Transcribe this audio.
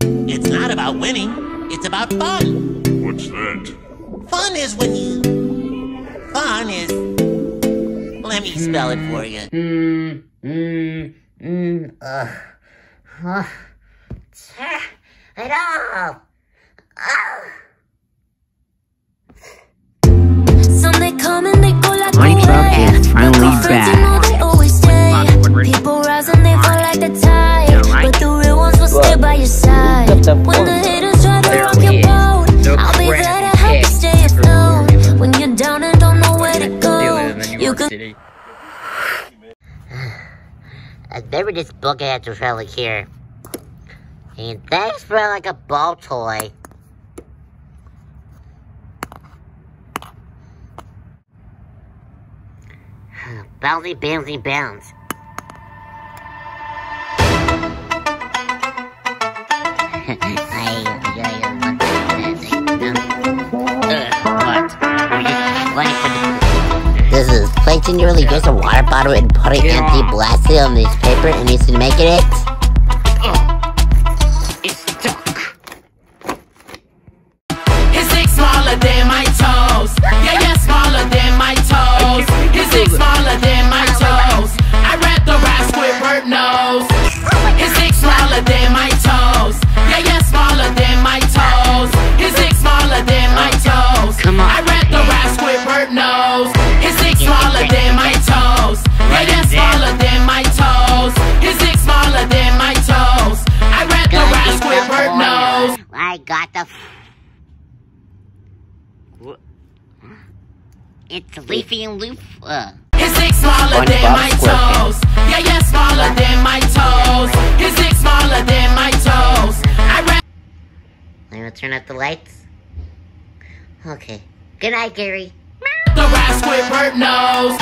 It's not about winning, it's about fun. What's that? Fun is when you. Fun is. Let me spell it for you. Mm, mm, mm, uh, uh, tear it all. Some they come and they go like My the truck is finally My friends, you know back. they always stay. Onward. People rise and they fall like the tide. But the real ones will stay by your side. City. Uh, they were just booking at the trailer here. And thanks for like a ball toy. Bouncy, bouncy, bounce. This your just a water bottle and putting empty plastic on this paper and needs to make it. I got the. It's Leafy and Loof. Uh, His dick smaller than my toes. Yeah, yeah, smaller than my toes. His dick smaller than my toes. I rap. I'm gonna turn up the lights. Okay. Good night, Gary. The rap Squidward nose.